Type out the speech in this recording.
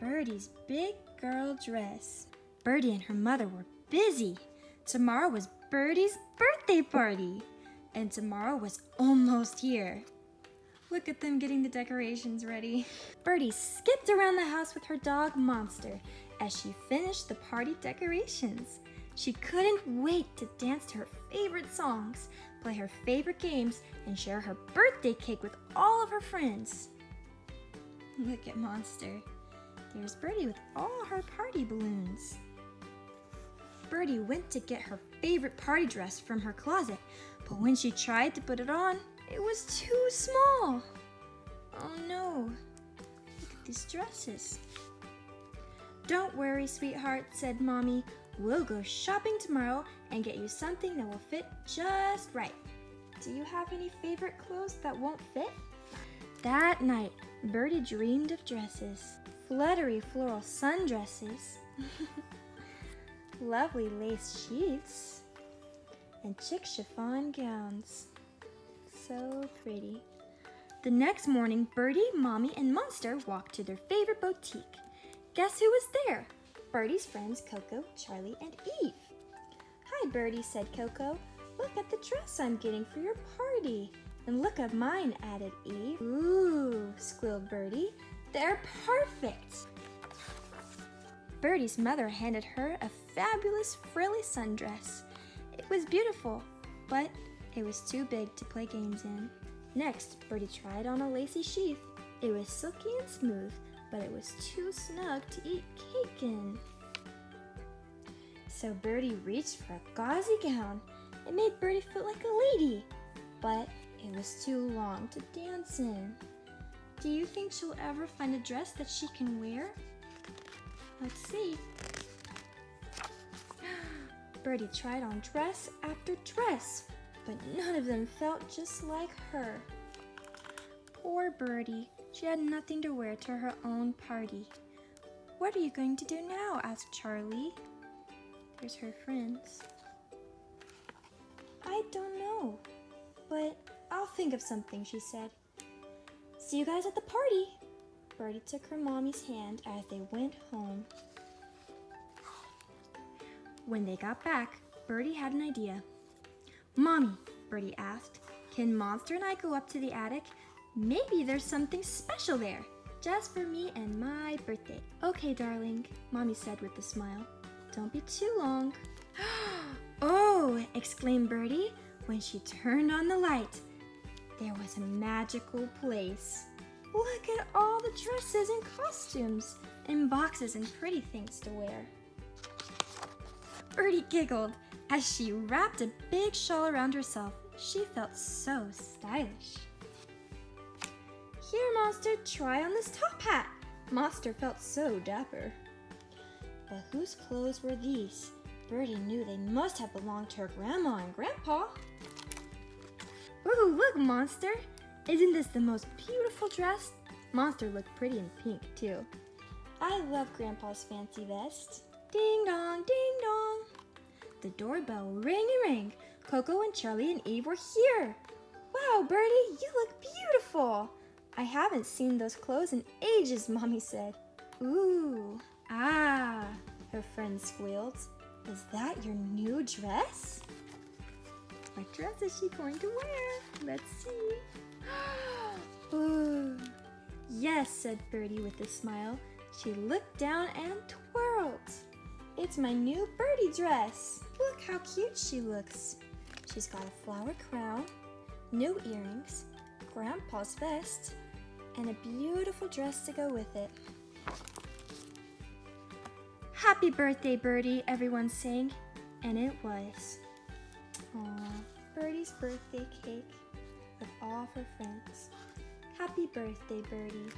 Birdie's big girl dress. Birdie and her mother were busy. Tomorrow was Birdie's birthday party, and tomorrow was almost here. Look at them getting the decorations ready. Birdie skipped around the house with her dog Monster as she finished the party decorations. She couldn't wait to dance to her favorite songs, play her favorite games, and share her birthday cake with all of her friends. Look at Monster. There's Birdie with all her party balloons. Birdie went to get her favorite party dress from her closet, but when she tried to put it on, it was too small. Oh no. Look at these dresses. Don't worry, sweetheart, said Mommy. We'll go shopping tomorrow and get you something that will fit just right. Do you have any favorite clothes that won't fit? That night, Birdie dreamed of dresses, fluttery floral sundresses, lovely lace sheaths, and chic chiffon gowns. So pretty. The next morning, Birdie, Mommy, and Monster walked to their favorite boutique. Guess who was there? Birdie's friends Coco, Charlie, and Eve. Hi, Birdie, said Coco. Look at the dress I'm getting for your party. And look at mine, added Eve. Ooh, squealed Birdie. They're perfect. Birdie's mother handed her a fabulous frilly sundress. It was beautiful, but it was too big to play games in. Next, Birdie tried on a lacy sheath. It was silky and smooth, but it was too snug to eat cake in. So Birdie reached for a gauzy gown. It made Birdie feel like a lady, but it was too long to dance in. Do you think she'll ever find a dress that she can wear? Let's see. Birdie tried on dress after dress, but none of them felt just like her. Poor Birdie, she had nothing to wear to her own party. What are you going to do now? asked Charlie. There's her friends. I don't know, but I'll think of something, she said. See you guys at the party. Birdie took her mommy's hand as they went home. When they got back, Birdie had an idea. Mommy, Birdie asked, can Monster and I go up to the attic? Maybe there's something special there, just for me and my birthday. Okay, darling, Mommy said with a smile. Don't be too long. oh, exclaimed Birdie when she turned on the light. There was a magical place. Look at all the dresses and costumes, and boxes and pretty things to wear. Birdie giggled as she wrapped a big shawl around herself. She felt so stylish. Here, Monster, try on this top hat. Monster felt so dapper. But whose clothes were these? Birdie knew they must have belonged to her grandma and grandpa. Ooh, look, Monster! Isn't this the most beautiful dress? Monster looked pretty in pink, too. I love Grandpa's fancy vest. Ding dong, ding dong. The doorbell rang and rang. Coco and Charlie and Eve were here. Wow, Birdie, you look beautiful. I haven't seen those clothes in ages, Mommy said. Ooh, ah, her friend squealed. Is that your new dress? What dress is she going to wear? Let's see. Ooh. Yes, said Birdie with a smile. She looked down and twirled. It's my new birdie dress. Look how cute she looks. She's got a flower crown, new earrings, grandpa's vest, and a beautiful dress to go with it. Happy birthday, Birdie, everyone sang. And it was. Aww, Birdie's birthday cake with all of her friends. Happy birthday, Birdie.